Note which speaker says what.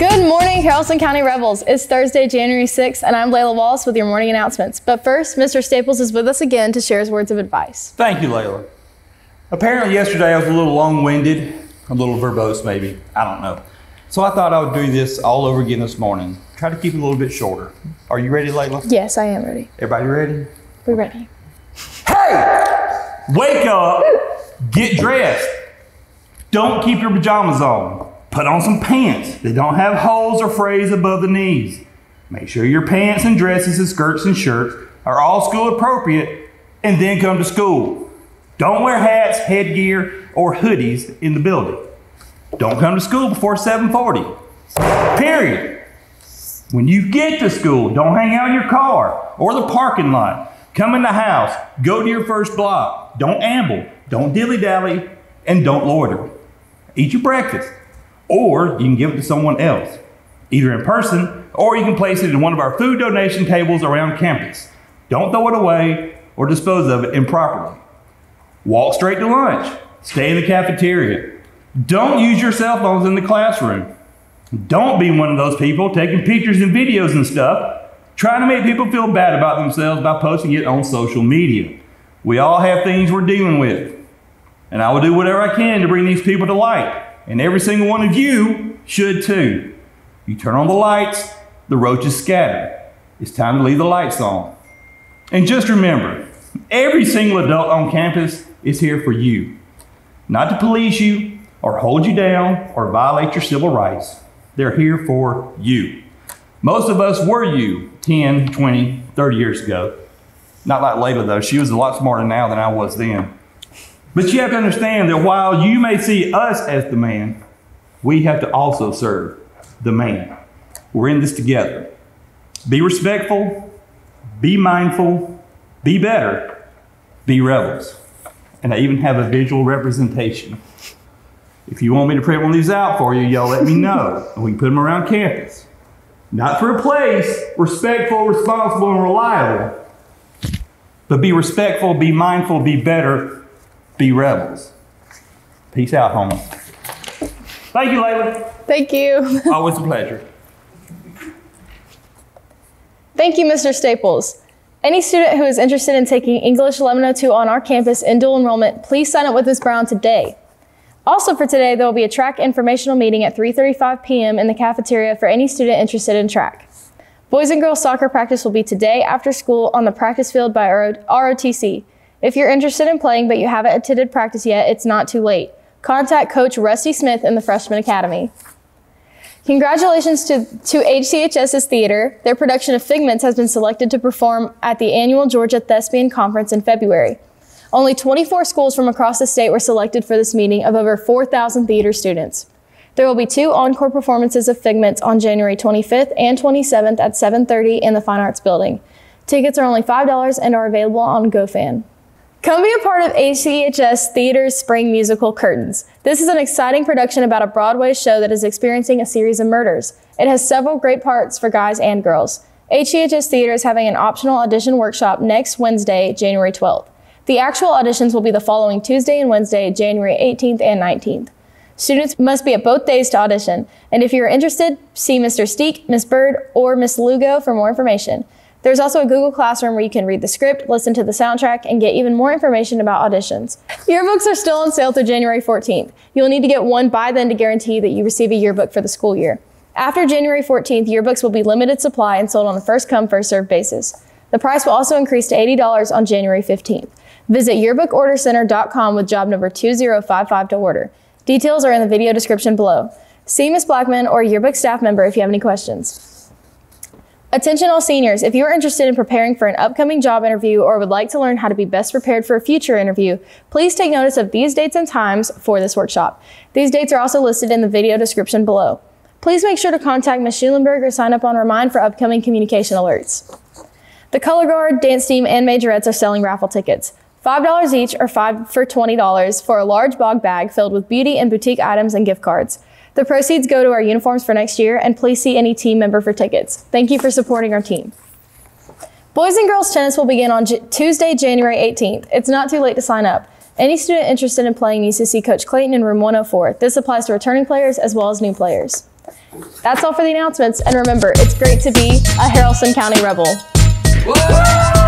Speaker 1: morning, Haralson County Rebels. It's Thursday, January 6th, and I'm Layla Wallace with your morning announcements. But first, Mr. Staples is with us again to share his words of advice.
Speaker 2: Thank you, Layla. Apparently, yesterday I was a little long winded, a little verbose, maybe. I don't know. So I thought I would do this all over again this morning. Try to keep it a little bit shorter. Are you ready, Layla?
Speaker 1: Yes, I am ready.
Speaker 2: Everybody ready?
Speaker 1: We're ready.
Speaker 2: Hey! Wake up, get dressed. Don't keep your pajamas on. Put on some pants that don't have holes or frays above the knees. Make sure your pants and dresses and skirts and shirts are all school appropriate and then come to school. Don't wear hats, headgear, or hoodies in the building. Don't come to school before 7:40. Period. When you get to school, don't hang out in your car or the parking lot. Come in the house, go to your first block. Don't amble, don't dilly-dally, and don't loiter. Eat your breakfast, or you can give it to someone else, either in person or you can place it in one of our food donation tables around campus. Don't throw it away or dispose of it improperly. Walk straight to lunch. Stay in the cafeteria. Don't use your cell phones in the classroom. Don't be one of those people taking pictures and videos and stuff, trying to make people feel bad about themselves by posting it on social media. We all have things we're dealing with. And I will do whatever I can to bring these people to light. And every single one of you should too. You turn on the lights, the roaches scatter. It's time to leave the lights on. And just remember, every single adult on campus is here for you. Not to police you or hold you down or violate your civil rights. They're here for you. Most of us were you 10, 20, 30 years ago. Not like Layla, though. She was a lot smarter now than I was then. But you have to understand that while you may see us as the man, we have to also serve the man. We're in this together. Be respectful, be mindful, be better, be rebels. And I even have a visual representation. If you want me to print one of these out for you, y'all let me know. And we can put them around campus. Not for a place, respectful, responsible, and reliable. But be respectful, be mindful, be better, be rebels. Peace out, homies. Thank you, Layla.
Speaker 1: Thank you.
Speaker 2: Always a pleasure.
Speaker 1: Thank you, Mr. Staples. Any student who is interested in taking English 1102 on our campus in dual enrollment, please sign up with Ms. Brown today. Also for today, there will be a track informational meeting at 3.35 p.m. in the cafeteria for any student interested in track. Boys and girls soccer practice will be today after school on the practice field by ROTC. If you're interested in playing but you haven't attended practice yet, it's not too late. Contact Coach Rusty Smith in the Freshman Academy. Congratulations to, to HCHS's theater. Their production of Figments has been selected to perform at the annual Georgia Thespian Conference in February. Only 24 schools from across the state were selected for this meeting of over 4,000 theater students. There will be two encore performances of Figments on January 25th and 27th at 7:30 in the Fine Arts Building. Tickets are only $5 and are available on GoFan. Come be a part of HCHS Theater's Spring Musical Curtains. This is an exciting production about a Broadway show that is experiencing a series of murders. It has several great parts for guys and girls. HCHS Theater is having an optional audition workshop next Wednesday, January 12th. The actual auditions will be the following Tuesday and Wednesday, January 18th and 19th. Students must be at both days to audition, and if you are interested, see Mr. Steek, Ms. Bird, or Ms. Lugo for more information. There's also a Google Classroom where you can read the script, listen to the soundtrack, and get even more information about auditions. Yearbooks are still on sale through January 14th. You'll need to get one by then to guarantee that you receive a yearbook for the school year. After January 14th, yearbooks will be limited supply and sold on a first come, first served basis. The price will also increase to $80 on January 15th. Visit yearbookordercenter.com with job number 2055 to order. Details are in the video description below. See Ms. Blackman or yearbook staff member if you have any questions. Attention all seniors, if you are interested in preparing for an upcoming job interview or would like to learn how to be best prepared for a future interview, please take notice of these dates and times for this workshop. These dates are also listed in the video description below. Please make sure to contact Ms. Schulenburg or sign up on Remind for upcoming communication alerts. The Color Guard, Dance Team, and Majorettes are selling raffle tickets. $5 each or 5 for $20 for a large bog bag filled with beauty and boutique items and gift cards. The proceeds go to our uniforms for next year, and please see any team member for tickets. Thank you for supporting our team. Boys and girls tennis will begin on J- Tuesday, January 18th. It's not too late to sign up. Any student interested in playing needs to see Coach Clayton in room 104. This applies to returning players as well as new players. That's all for the announcements, and remember, it's great to be a Haralson County Rebel.
Speaker 3: Whoa!